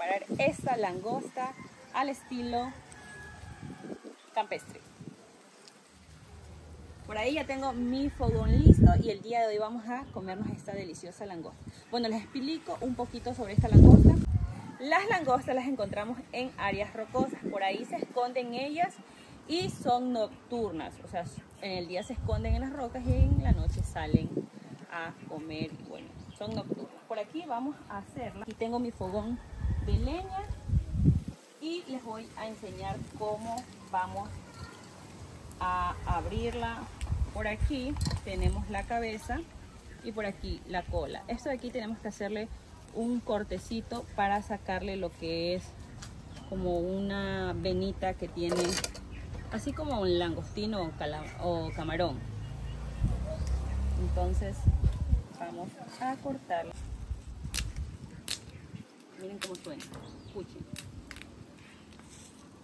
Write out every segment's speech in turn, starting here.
preparar esta langosta al estilo campestre. Por ahí ya tengo mi fogón listo y el día de hoy vamos a comernos esta deliciosa langosta. Bueno, les explico un poquito sobre esta langosta. Las langostas las encontramos en áreas rocosas, por ahí se esconden ellas y son nocturnas, o sea, en el día se esconden en las rocas y en la noche salen a comer bueno, son nocturnas. Por aquí vamos a hacerla. Aquí tengo mi fogón de leña y les voy a enseñar cómo vamos a abrirla. Por aquí tenemos la cabeza y por aquí la cola. Esto de aquí tenemos que hacerle un cortecito para sacarle lo que es como una venita que tiene así como un langostino o, camarón entonces vamos a cortarla miren cómo suena. Escuchen.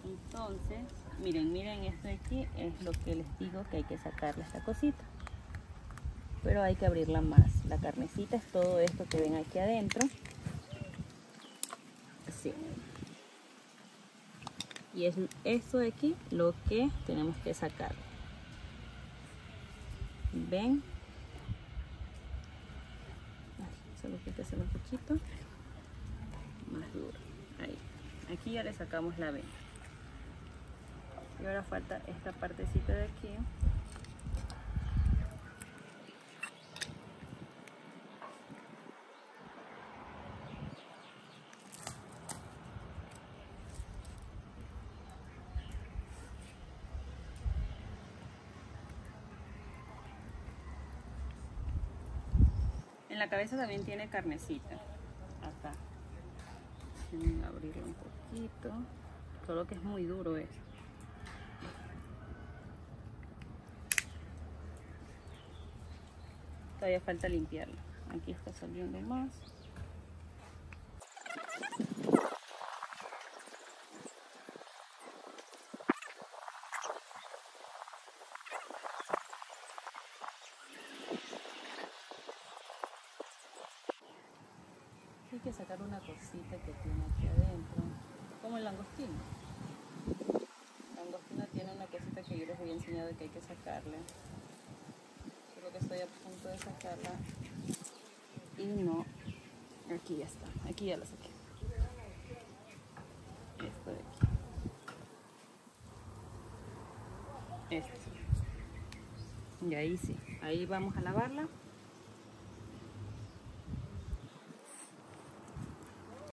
Entonces miren miren esto de aquí es lo que les digo que hay que sacarle esta cosita. Pero hay que abrirla más. La carnecita es todo esto que ven aquí adentro. Así y es esto de aquí lo que tenemos que sacar. Ven solo que hacer un poquito más duro ahí aquí ya le sacamos la vena y ahora falta esta partecita de aquí En la cabeza también tiene carnecita. Acá. Abrirlo un poquito. Solo que es muy duro eso. Todavía falta limpiarlo. Aquí está saliendo más. Hay que sacar una cosita que tiene aquí adentro, como el langostino. El langostino tiene una cosita que yo les había enseñado que hay que sacarle. Creo que estoy a punto de sacarla y no. Aquí ya está, aquí ya la saqué. Esto de aquí. Esto. Y ahí sí, ahí vamos a lavarla.